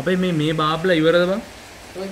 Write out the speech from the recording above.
අපේ මේ මේ බාබ්ලා ඉවරද බං? ඔය.